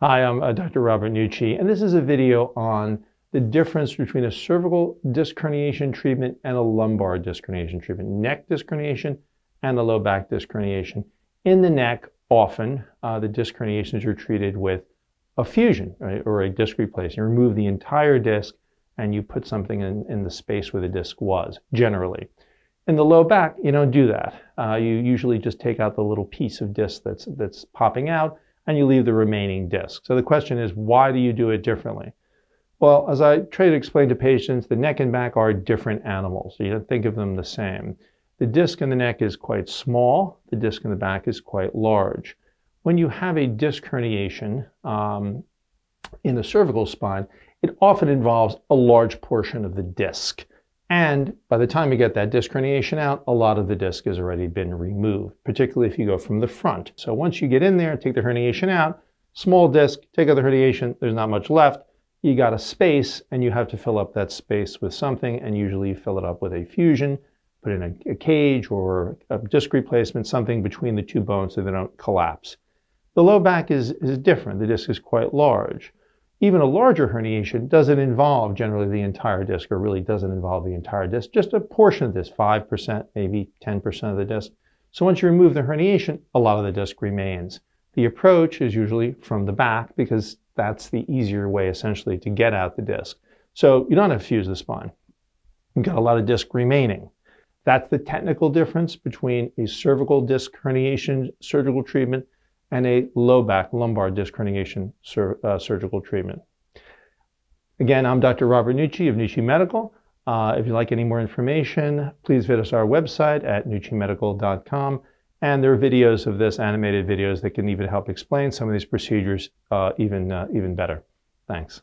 Hi, I'm uh, Dr. Robert Nucci, and this is a video on the difference between a cervical disc herniation treatment and a lumbar disc herniation treatment, neck disc herniation and a low back disc herniation. In the neck, often uh, the disc herniations are treated with a fusion right, or a disc replacement. You remove the entire disc and you put something in, in the space where the disc was, generally. In the low back, you don't do that. Uh, you usually just take out the little piece of disc that's, that's popping out and you leave the remaining disc. So the question is, why do you do it differently? Well, as I try to explain to patients, the neck and back are different animals. So you don't think of them the same. The disc in the neck is quite small. The disc in the back is quite large. When you have a disc herniation um, in the cervical spine, it often involves a large portion of the disc. And by the time you get that disc herniation out, a lot of the disc has already been removed, particularly if you go from the front. So once you get in there, take the herniation out, small disc, take out the herniation, there's not much left. You got a space and you have to fill up that space with something and usually you fill it up with a fusion, put in a, a cage or a disc replacement, something between the two bones so they don't collapse. The low back is, is different. The disc is quite large. Even a larger herniation doesn't involve generally the entire disc, or really doesn't involve the entire disc, just a portion of this, 5%, maybe 10% of the disc. So once you remove the herniation, a lot of the disc remains. The approach is usually from the back because that's the easier way essentially to get out the disc. So you don't have to fuse the spine. You've got a lot of disc remaining. That's the technical difference between a cervical disc herniation surgical treatment and a low back lumbar disc herniation sur uh, surgical treatment. Again, I'm Dr. Robert Nucci of Nucci Medical. Uh, if you'd like any more information, please visit our website at nuccimedical.com. And there are videos of this, animated videos that can even help explain some of these procedures uh, even, uh, even better. Thanks.